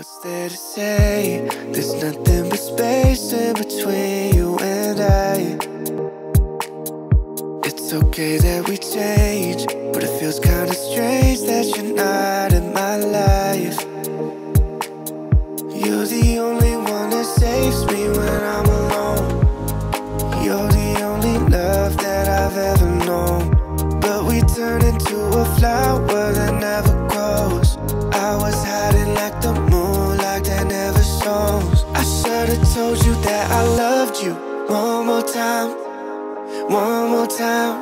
What's there to say? There's nothing but space in between you and I. It's okay that we change, but it feels kinda strange one more time, one more time,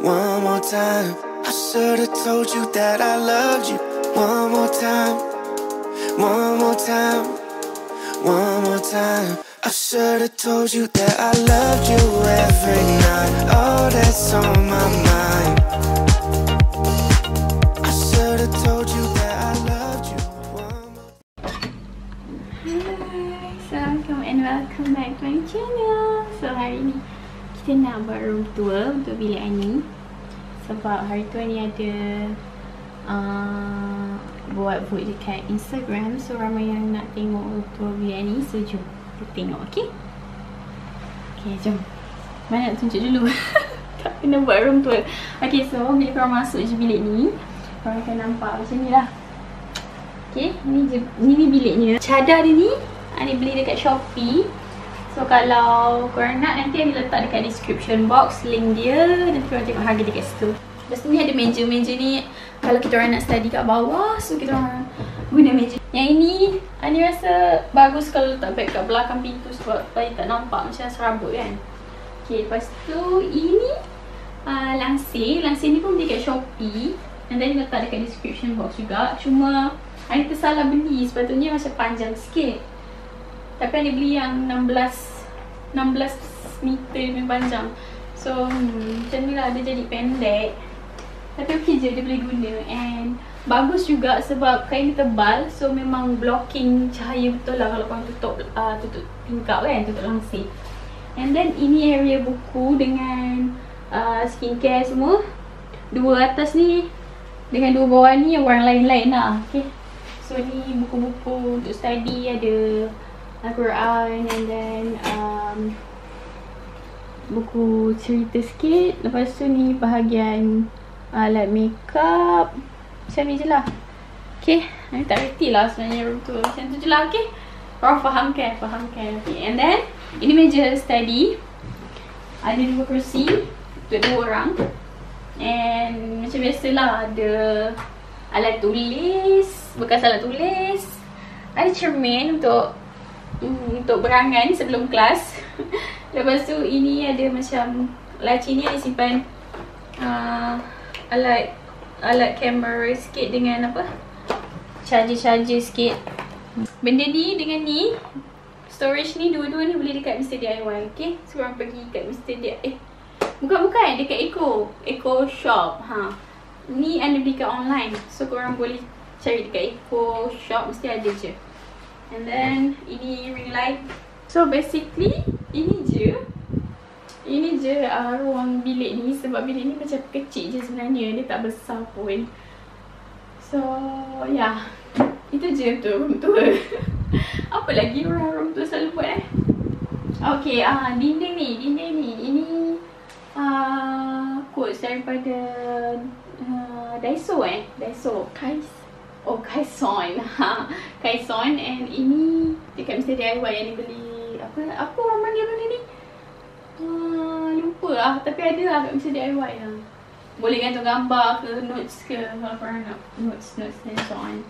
one more time. I should've told you that I loved you one more time, one more time, one more time. I should've told you that I loved you every night. Oh, that's on my mind. And welcome back to my channel. So hari ni kita nak buat room tour untuk bilik Ani. Sebab hari tu Ani ada uh, buat vote dekat Instagram. So ramai yang nak tengok tour bilik Ani. So jom kita tengok okay Okay jom. Mana nak tunjuk dulu. Tak kena buat room tour. Okay so bila korang masuk je bilik ni. Korang akan nampak macam ni lah. Okay, ni je ni, ni biliknya. Cadar dia ni Ani beli dekat Shopee. So kalau korang nak nanti Ani letak dekat description box link dia nanti korang tengok harga dekat situ. Lepas ni ada meja. Meja ni kalau kita orang nak study kat bawah so kita orang guna meja. Yang ini Ani rasa bagus kalau letak beg kat belakang pintu sebab supaya tak nampak macam serabut kan. Okay, lepas tu ini uh, langsir. Langsir ni pun beli kat Shopee. And then letak dekat description box juga. Cuma Ani tersalah beli sepatutnya macam panjang sikit Tapi Ani beli yang 16 16 meter punya panjang. So hmm, macam ni lah dia jadi pendek. Tapi okey je dia boleh guna. And bagus juga sebab kain dia tebal So memang blocking cahaya betul lah kalau korang tutup uh, tutup tingkap kan, tutup langsir. And then ini area buku dengan uh, skincare semua. Dua atas ni dengan dua bawah ni yang warna lain-lain lah Okay So ni buku-buku untuk study ada Al-Quran and then um, buku cerita sikit. Lepas tu ni bahagian alat makeup. Macam ni je lah. Okay, I tak reti lah sebenarnya room tu. Macam tu je lah, okay? Korang faham kan? Faham kan? Okay, and then Ini meja study. Ada dua kerusi Untuk dua orang. And macam biasalah ada Alat tulis Bekas alat tulis. Ada cermin untuk mm, Untuk berangan sebelum kelas Lepas tu ini ada macam Laci ni ada simpan uh, Alat Alat kamera sikit dengan apa Charger-charger sikit Benda ni dengan ni Storage ni dua-dua ni boleh dekat Mr. DIY Okay So korang pergi kat Mr. DIY Eh Bukan-bukan dekat Eco Eco Shop ha. Ni anda beli kat online So korang boleh cari dekat Eco Shop Mesti ada je And then Ini ring light. So basically Ini je. Ini je uh, ruang bilik ni. Sebab bilik ni macam kecil je sebenarnya. Dia tak besar pun. So yeah Itu je untuk room tour Apa lagi orang room tour selalu buat eh? Okay, ah uh, dinding ni, dinding ni, ini uh, quotes daripada uh, Daiso eh? Daiso. Kais Oh Kaison ha Kaison and ini dekat Mr. DIY yang ni beli apa apa orang panggil benda ni uh, lupa lah tapi ada lah kat Mr. DIY lah boleh gantung gambar ke notes ke kalau korang nak notes notes and so on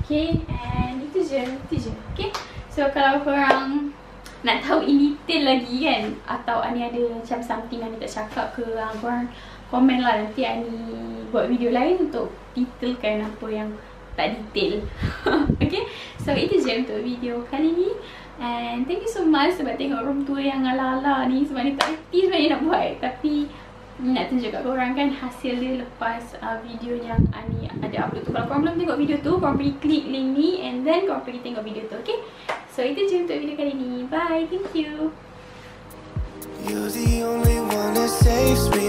Okay and itu je itu je okay so kalau korang nak tahu in detail lagi kan atau Ani ada macam something Ani tak cakap ke uh, korang komen lah nanti Ani buat video lain untuk detailkan apa yang tak detail okay so itu je untuk video kali ni and thank you so much sebab tengok room tour yang ala-ala ni sebab ni tak reti sebenarnya nak buat tapi nak tunjuk kat korang kan hasil dia lepas uh, video yang Ani ada upload tu kalau korang belum tengok video tu korang pergi klik link ni and then korang pergi tengok video tu okay So itu je untuk video kali ni. Bye. Thank you. You're the only one that saves me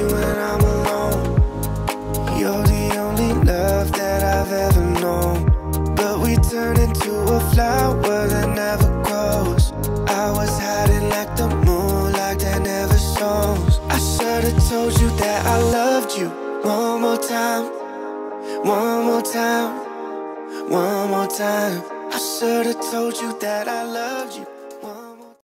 turn into a flower that never grows. I was hiding like the moon, like that never shows. I should've told you that I loved you one more time, one more time, one more time. I should've told you that I loved you.